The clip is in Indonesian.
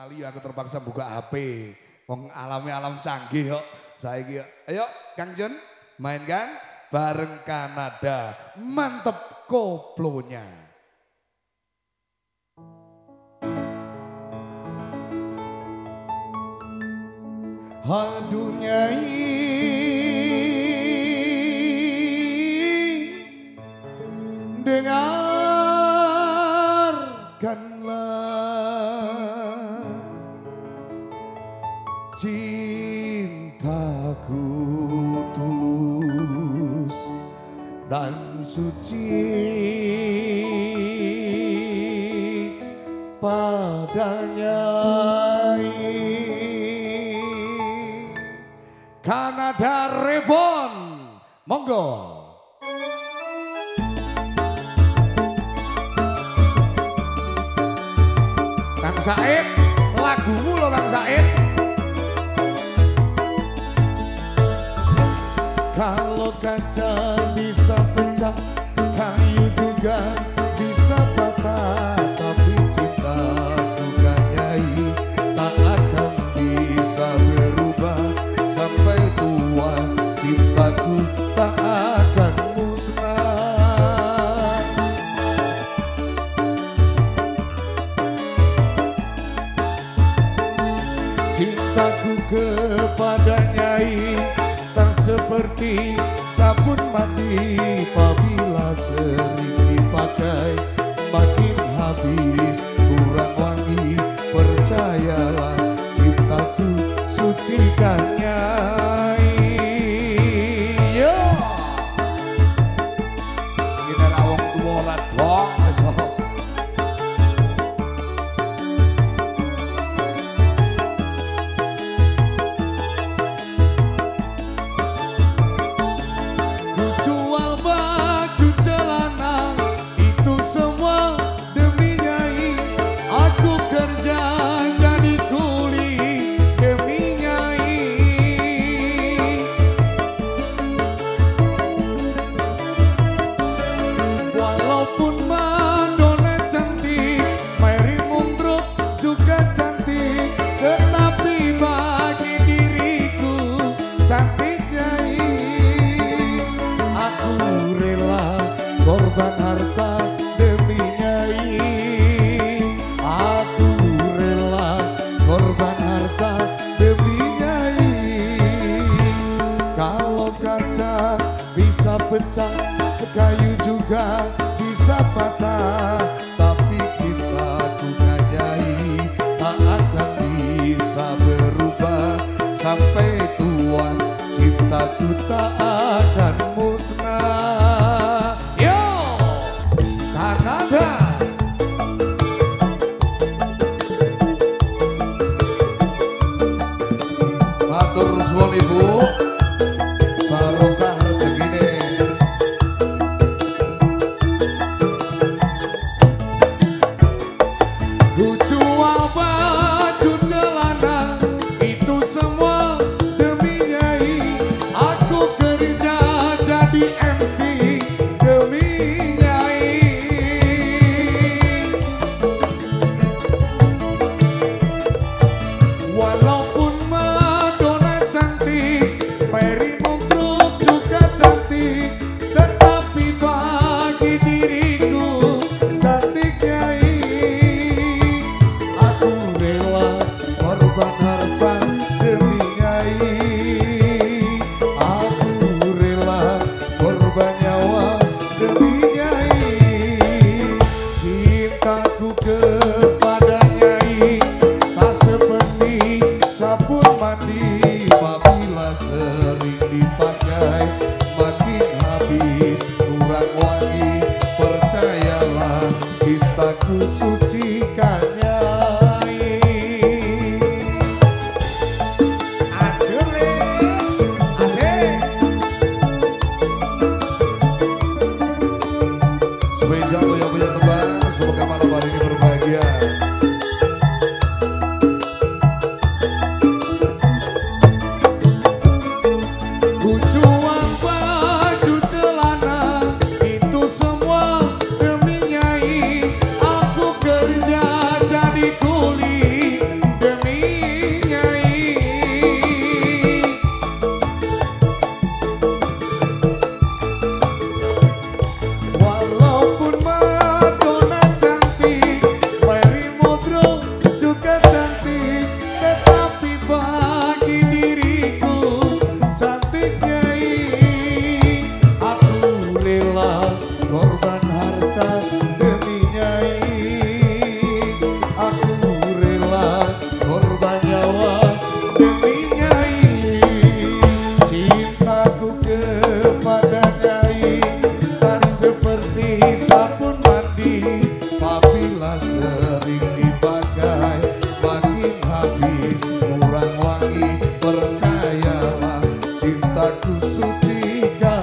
Lali aku terpaksa buka HP. Wong alami alam canggih kok. Saya kira, ayo Kang Jun mainkan bareng Kanada. Mantep koplonya. Aduh nyai dengarkanlah cintaku tulus dan suci. Padanya Kanada Reborn. Monggo. Kang Said, lagumu loh Kang Said. Kalau kaca bisa pecah, kayu juga bisa patah. Tapi cinta bukan nyai, tak akan bisa berubah. Sampai tua, cintaku tak akan musnah. Cintaku kepada Nyai seperti sabun mandi Apabila sering dipakai makin habis korban harta demi nyai. Aku rela korban harta demi nyai. Kalau kaca bisa pecah Kayu juga bisa patah. Tapi kita bukan nyai Tak akan bisa berubah. Sampai tua cintaku tak akan kepadanya tak sepenuh sabun mandi apabila cintaku sucikan